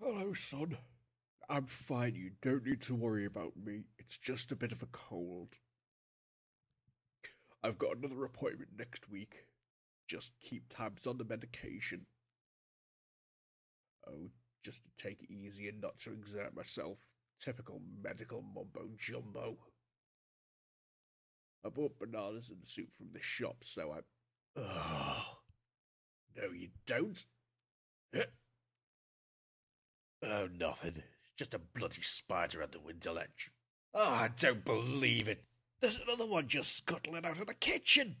Hello, son. I'm fine. You don't need to worry about me. It's just a bit of a cold. I've got another appointment next week. Just keep tabs on the medication. Oh, just to take it easy and not to exert myself. Typical medical mumbo jumbo. I bought bananas and soup from the shop, so I. Ugh no, you don't. Oh, nothing. It's just a bloody spider at the window ledge. Oh, I don't believe it. There's another one just scuttling out of the kitchen.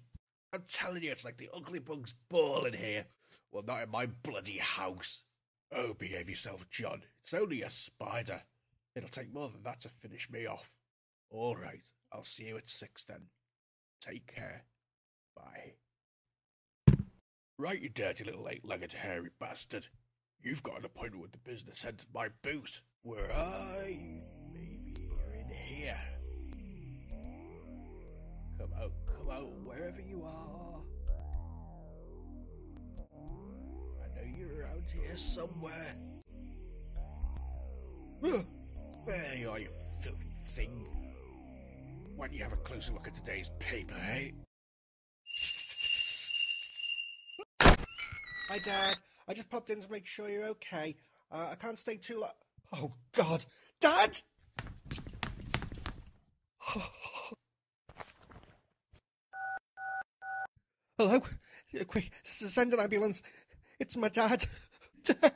I'm telling you, it's like the ugly bug's ball in here. Well, not in my bloody house. Oh, behave yourself, John. It's only a spider. It'll take more than that to finish me off. All right, I'll see you at six then. Take care. Bye. Right, you dirty little eight-legged hairy bastard. You've got an appointment with the business head of my boot. Where are you? Maybe you're in here. Come out, come out, wherever you are. I know you're around here somewhere. There you are, you filthy thing. Why don't you have a closer look at today's paper, eh? Hi, Dad. I just popped in to make sure you're okay. Uh, I can't stay too long. Oh, God. Dad! Hello? Quick, send an ambulance. It's my dad. Dad.